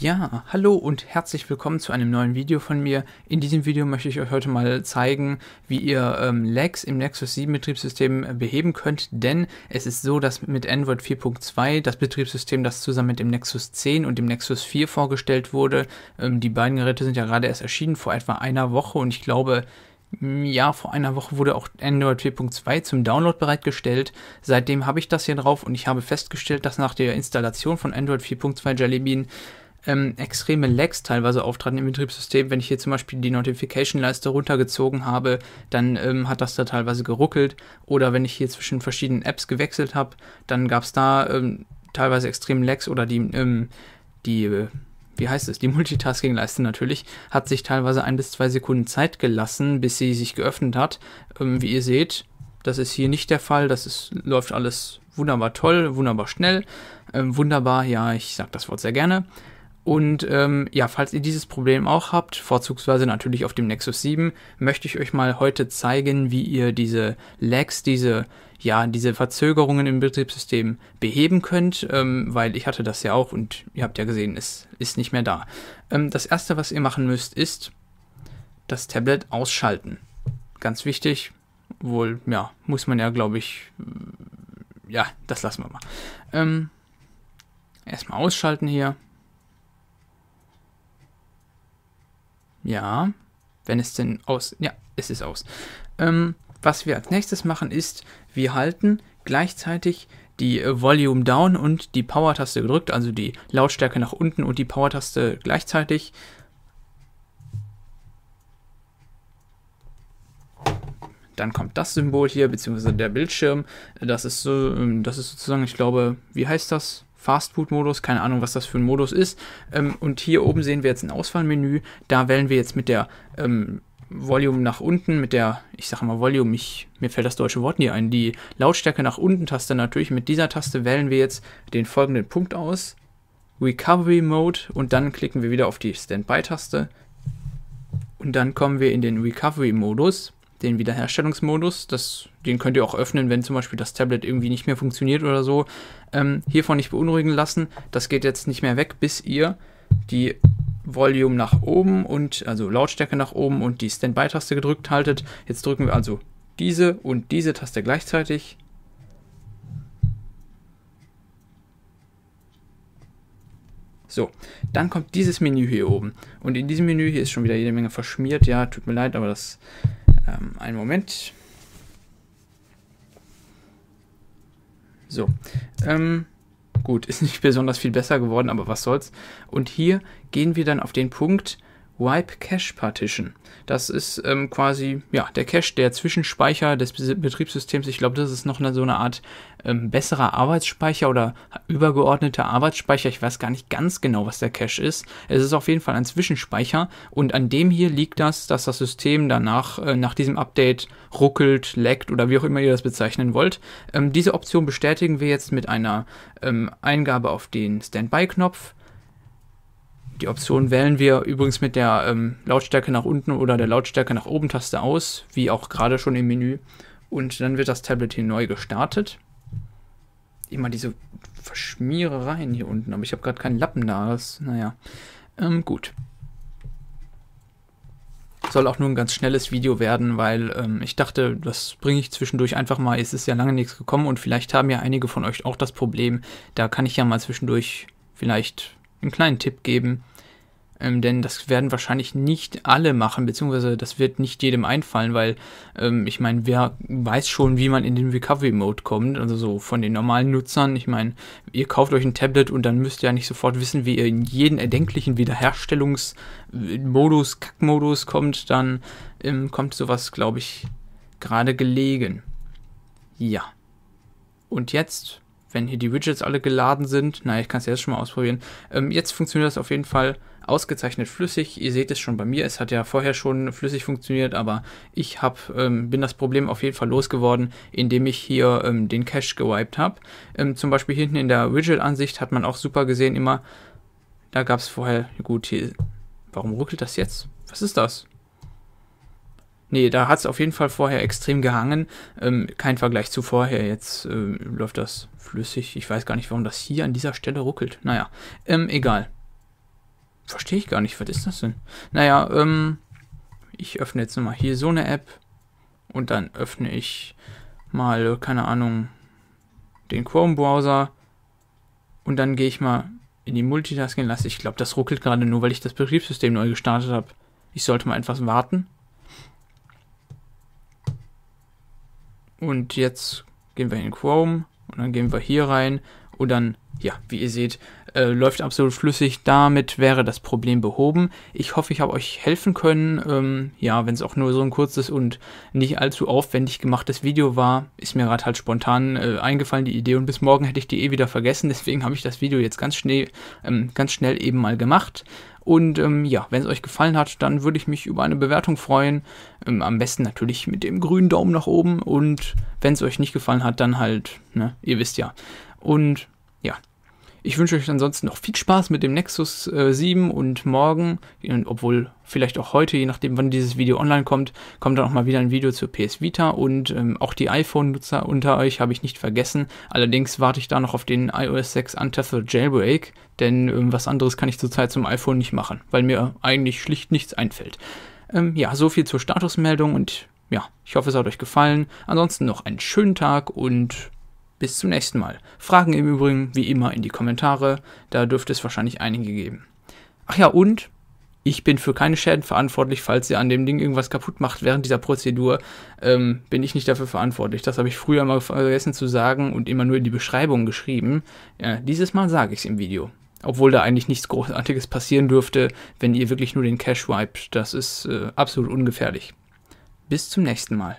Ja, hallo und herzlich willkommen zu einem neuen Video von mir. In diesem Video möchte ich euch heute mal zeigen, wie ihr ähm, Lags im Nexus 7 Betriebssystem beheben könnt, denn es ist so, dass mit Android 4.2 das Betriebssystem, das zusammen mit dem Nexus 10 und dem Nexus 4 vorgestellt wurde, ähm, die beiden Geräte sind ja gerade erst erschienen vor etwa einer Woche und ich glaube, ja, vor einer Woche wurde auch Android 4.2 zum Download bereitgestellt. Seitdem habe ich das hier drauf und ich habe festgestellt, dass nach der Installation von Android 4.2 Jelly Bean ähm, extreme Lags teilweise auftraten im Betriebssystem. Wenn ich hier zum Beispiel die Notification-Leiste runtergezogen habe, dann ähm, hat das da teilweise geruckelt. Oder wenn ich hier zwischen verschiedenen Apps gewechselt habe, dann gab es da ähm, teilweise extreme Lags oder die, ähm, die äh, wie heißt es, die Multitasking-Leiste natürlich, hat sich teilweise ein bis zwei Sekunden Zeit gelassen, bis sie sich geöffnet hat. Ähm, wie ihr seht, das ist hier nicht der Fall. Das ist, läuft alles wunderbar toll, wunderbar schnell. Ähm, wunderbar, ja, ich sage das Wort sehr gerne. Und ähm, ja, falls ihr dieses Problem auch habt, vorzugsweise natürlich auf dem Nexus 7, möchte ich euch mal heute zeigen, wie ihr diese Lags, diese ja, diese Verzögerungen im Betriebssystem beheben könnt, ähm, weil ich hatte das ja auch und ihr habt ja gesehen, es ist nicht mehr da. Ähm, das erste, was ihr machen müsst, ist das Tablet ausschalten. Ganz wichtig, wohl, ja, muss man ja, glaube ich, ja, das lassen wir mal. Ähm, erstmal ausschalten hier. Ja, wenn es denn aus. Ja, es ist aus. Ähm, was wir als nächstes machen ist, wir halten gleichzeitig die Volume Down und die Power-Taste gedrückt, also die Lautstärke nach unten und die Power-Taste gleichzeitig. Dann kommt das Symbol hier, beziehungsweise der Bildschirm. Das ist so, ähm, das ist sozusagen, ich glaube, wie heißt das? Fast-Food-Modus, keine Ahnung, was das für ein Modus ist. Ähm, und hier oben sehen wir jetzt ein Auswahlmenü. Da wählen wir jetzt mit der ähm, Volume nach unten, mit der, ich sage mal Volume, ich, mir fällt das deutsche Wort nie ein, die Lautstärke nach unten Taste natürlich. Mit dieser Taste wählen wir jetzt den folgenden Punkt aus. Recovery Mode und dann klicken wir wieder auf die Standby-Taste. Und dann kommen wir in den Recovery-Modus den Wiederherstellungsmodus. Das, den könnt ihr auch öffnen, wenn zum Beispiel das Tablet irgendwie nicht mehr funktioniert oder so. Ähm, hiervon nicht beunruhigen lassen. Das geht jetzt nicht mehr weg, bis ihr die Volume nach oben und also Lautstärke nach oben und die Standby-Taste gedrückt haltet. Jetzt drücken wir also diese und diese Taste gleichzeitig. So, dann kommt dieses Menü hier oben. Und in diesem Menü hier ist schon wieder jede Menge verschmiert. Ja, tut mir leid, aber das ähm, einen Moment. So. Ähm, gut, ist nicht besonders viel besser geworden, aber was soll's. Und hier gehen wir dann auf den Punkt Wipe Cache Partition. Das ist ähm, quasi ja, der Cache, der Zwischenspeicher des Betriebssystems. Ich glaube, das ist noch eine, so eine Art ähm, besserer Arbeitsspeicher oder übergeordneter Arbeitsspeicher. Ich weiß gar nicht ganz genau, was der Cache ist. Es ist auf jeden Fall ein Zwischenspeicher und an dem hier liegt das, dass das System danach äh, nach diesem Update ruckelt, leckt oder wie auch immer ihr das bezeichnen wollt. Ähm, diese Option bestätigen wir jetzt mit einer ähm, Eingabe auf den Standby-Knopf. Die Option wählen wir übrigens mit der ähm, Lautstärke nach unten oder der Lautstärke nach oben Taste aus, wie auch gerade schon im Menü. Und dann wird das Tablet hier neu gestartet. Immer diese Verschmierereien hier unten, aber ich habe gerade keinen Lappen da. Das, naja, ähm, gut. Soll auch nur ein ganz schnelles Video werden, weil ähm, ich dachte, das bringe ich zwischendurch einfach mal. Es ist ja lange nichts gekommen und vielleicht haben ja einige von euch auch das Problem. Da kann ich ja mal zwischendurch vielleicht einen kleinen Tipp geben. Ähm, denn das werden wahrscheinlich nicht alle machen, beziehungsweise das wird nicht jedem einfallen, weil ähm, ich meine, wer weiß schon, wie man in den Recovery-Mode kommt, also so von den normalen Nutzern. Ich meine, ihr kauft euch ein Tablet und dann müsst ihr ja nicht sofort wissen, wie ihr in jeden erdenklichen Wiederherstellungsmodus, Kackmodus kommt, dann ähm, kommt sowas, glaube ich, gerade gelegen. Ja. Und jetzt wenn hier die Widgets alle geladen sind. Naja, ich kann es jetzt schon mal ausprobieren. Ähm, jetzt funktioniert das auf jeden Fall ausgezeichnet flüssig. Ihr seht es schon bei mir. Es hat ja vorher schon flüssig funktioniert, aber ich hab, ähm, bin das Problem auf jeden Fall losgeworden, indem ich hier ähm, den Cache gewiped habe. Ähm, zum Beispiel hinten in der Widget-Ansicht hat man auch super gesehen immer, da gab es vorher, gut, hier, warum ruckelt das jetzt? Was ist das? Nee, da hat es auf jeden Fall vorher extrem gehangen. Ähm, kein Vergleich zu vorher. Jetzt äh, läuft das flüssig. Ich weiß gar nicht, warum das hier an dieser Stelle ruckelt. Naja, ähm, egal. verstehe ich gar nicht. Was ist das denn? Naja, ähm, ich öffne jetzt nochmal hier so eine App und dann öffne ich mal, keine Ahnung, den Chrome-Browser und dann gehe ich mal in die Multitasking-Laste. Ich glaube, das ruckelt gerade nur, weil ich das Betriebssystem neu gestartet habe. Ich sollte mal etwas warten. Und jetzt gehen wir in Chrome und dann gehen wir hier rein und dann, ja, wie ihr seht, äh, läuft absolut flüssig. Damit wäre das Problem behoben. Ich hoffe, ich habe euch helfen können. Ähm, ja, wenn es auch nur so ein kurzes und nicht allzu aufwendig gemachtes Video war, ist mir gerade halt spontan äh, eingefallen, die Idee. Und bis morgen hätte ich die eh wieder vergessen. Deswegen habe ich das Video jetzt ganz schnell, ähm, ganz schnell eben mal gemacht. Und ähm, ja, wenn es euch gefallen hat, dann würde ich mich über eine Bewertung freuen. Ähm, am besten natürlich mit dem grünen Daumen nach oben. Und wenn es euch nicht gefallen hat, dann halt, ne, ihr wisst ja. Und ja, ich wünsche euch ansonsten noch viel Spaß mit dem Nexus äh, 7 und morgen, obwohl vielleicht auch heute, je nachdem wann dieses Video online kommt, kommt dann auch mal wieder ein Video zur PS Vita und ähm, auch die iPhone-Nutzer unter euch habe ich nicht vergessen. Allerdings warte ich da noch auf den iOS 6 Untethered Jailbreak, denn ähm, was anderes kann ich zurzeit zum iPhone nicht machen, weil mir eigentlich schlicht nichts einfällt. Ähm, ja, so viel zur Statusmeldung und ja, ich hoffe es hat euch gefallen. Ansonsten noch einen schönen Tag und bis zum nächsten Mal. Fragen im Übrigen wie immer in die Kommentare, da dürfte es wahrscheinlich einige geben. Ach ja, und ich bin für keine Schäden verantwortlich, falls ihr an dem Ding irgendwas kaputt macht während dieser Prozedur, ähm, bin ich nicht dafür verantwortlich. Das habe ich früher mal vergessen zu sagen und immer nur in die Beschreibung geschrieben. Ja, dieses Mal sage ich es im Video. Obwohl da eigentlich nichts Großartiges passieren dürfte, wenn ihr wirklich nur den Cache wiped. Das ist äh, absolut ungefährlich. Bis zum nächsten Mal.